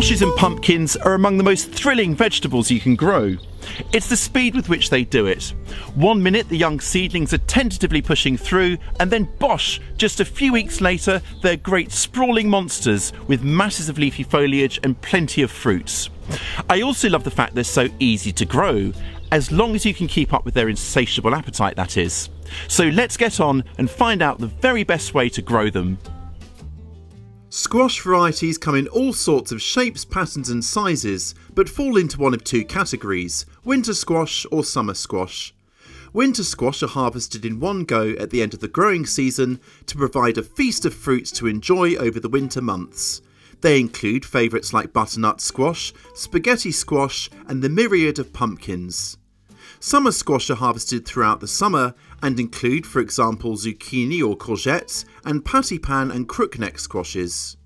Squashes and pumpkins are among the most thrilling vegetables you can grow. It's the speed with which they do it. One minute the young seedlings are tentatively pushing through, and then bosh, just a few weeks later, they're great sprawling monsters with masses of leafy foliage and plenty of fruits. I also love the fact they're so easy to grow, as long as you can keep up with their insatiable appetite, that is. So let's get on and find out the very best way to grow them. Squash varieties come in all sorts of shapes, patterns, and sizes, but fall into one of two categories winter squash or summer squash. Winter squash are harvested in one go at the end of the growing season to provide a feast of fruits to enjoy over the winter months. They include favourites like butternut squash, spaghetti squash, and the myriad of pumpkins. Summer squash are harvested throughout the summer and include, for example, zucchini or courgettes and patty pan and crookneck squashes.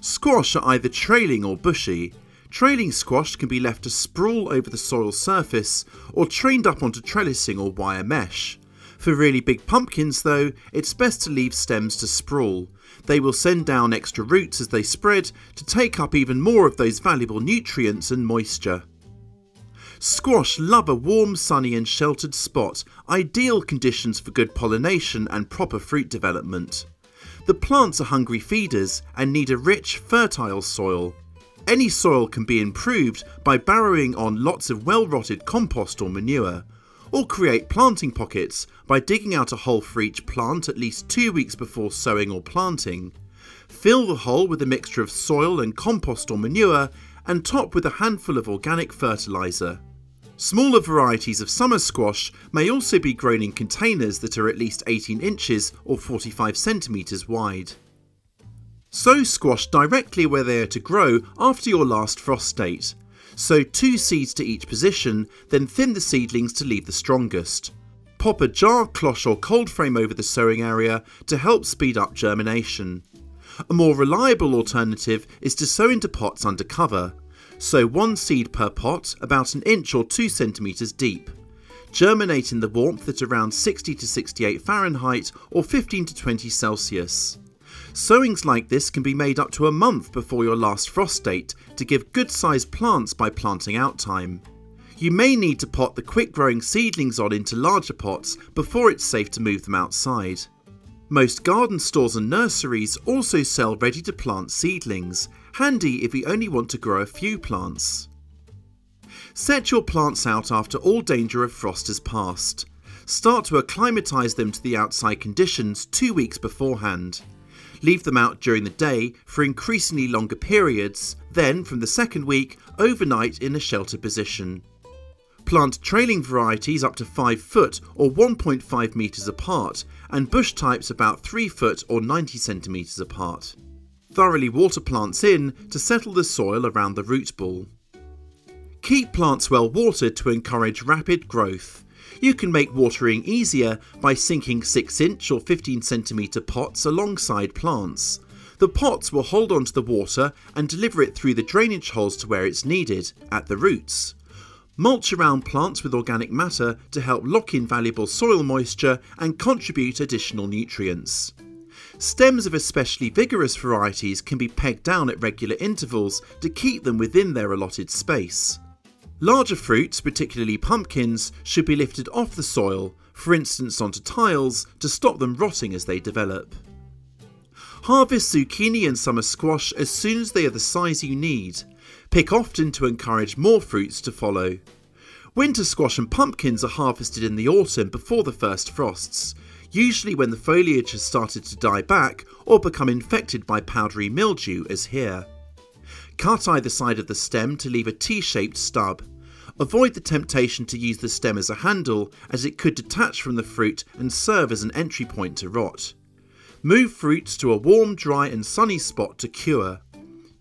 Squash are either trailing or bushy. Trailing squash can be left to sprawl over the soil surface or trained up onto trellising or wire mesh. For really big pumpkins though, it's best to leave stems to sprawl. They will send down extra roots as they spread to take up even more of those valuable nutrients and moisture. Squash love a warm, sunny and sheltered spot, ideal conditions for good pollination and proper fruit development. The plants are hungry feeders and need a rich, fertile soil. Any soil can be improved by barrowing on lots of well-rotted compost or manure, or create planting pockets by digging out a hole for each plant at least two weeks before sowing or planting. Fill the hole with a mixture of soil and compost or manure and top with a handful of organic fertiliser. Smaller varieties of summer squash may also be grown in containers that are at least 18 inches or 45 centimetres wide. Sow squash directly where they are to grow after your last frost date. Sow two seeds to each position, then thin the seedlings to leave the strongest. Pop a jar, cloche or cold frame over the sowing area to help speed up germination. A more reliable alternative is to sow into pots under cover sow one seed per pot about an inch or 2 centimetres deep. Germinate in the warmth at around 60 to 68 Fahrenheit or 15 to 20 Celsius. Sowings like this can be made up to a month before your last frost date to give good sized plants by planting out time. You may need to pot the quick growing seedlings on into larger pots before it's safe to move them outside. Most garden stores and nurseries also sell ready to plant seedlings, handy if you only want to grow a few plants. Set your plants out after all danger of frost has passed. Start to acclimatise them to the outside conditions two weeks beforehand. Leave them out during the day for increasingly longer periods, then from the second week, overnight in a sheltered position. Plant trailing varieties up to 5 foot or 1.5 metres apart and bush types about 3 foot or 90 centimetres apart. Thoroughly water plants in to settle the soil around the root ball. Keep plants well watered to encourage rapid growth. You can make watering easier by sinking 6 inch or 15 centimetre pots alongside plants. The pots will hold onto the water and deliver it through the drainage holes to where it's needed, at the roots. Mulch around plants with organic matter to help lock in valuable soil moisture and contribute additional nutrients. Stems of especially vigorous varieties can be pegged down at regular intervals to keep them within their allotted space. Larger fruits, particularly pumpkins, should be lifted off the soil, for instance onto tiles, to stop them rotting as they develop. Harvest zucchini and summer squash as soon as they are the size you need, Pick often to encourage more fruits to follow. Winter squash and pumpkins are harvested in the autumn before the first frosts, usually when the foliage has started to die back or become infected by powdery mildew as here. Cut either side of the stem to leave a T-shaped stub. Avoid the temptation to use the stem as a handle as it could detach from the fruit and serve as an entry point to rot. Move fruits to a warm, dry and sunny spot to cure.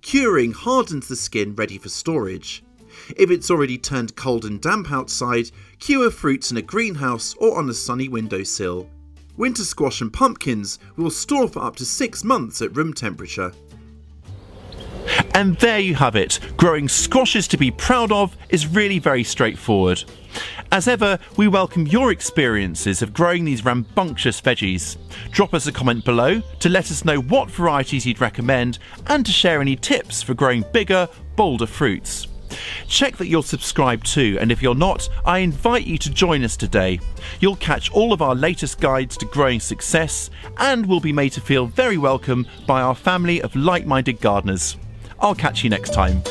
Curing hardens the skin ready for storage. If it's already turned cold and damp outside, cure fruits in a greenhouse or on a sunny windowsill. Winter squash and pumpkins will store for up to six months at room temperature. And there you have it. Growing squashes to be proud of is really very straightforward. As ever, we welcome your experiences of growing these rambunctious veggies. Drop us a comment below to let us know what varieties you'd recommend and to share any tips for growing bigger, bolder fruits. Check that you're subscribed too, and if you're not, I invite you to join us today. You'll catch all of our latest guides to growing success and will be made to feel very welcome by our family of like minded gardeners. I'll catch you next time.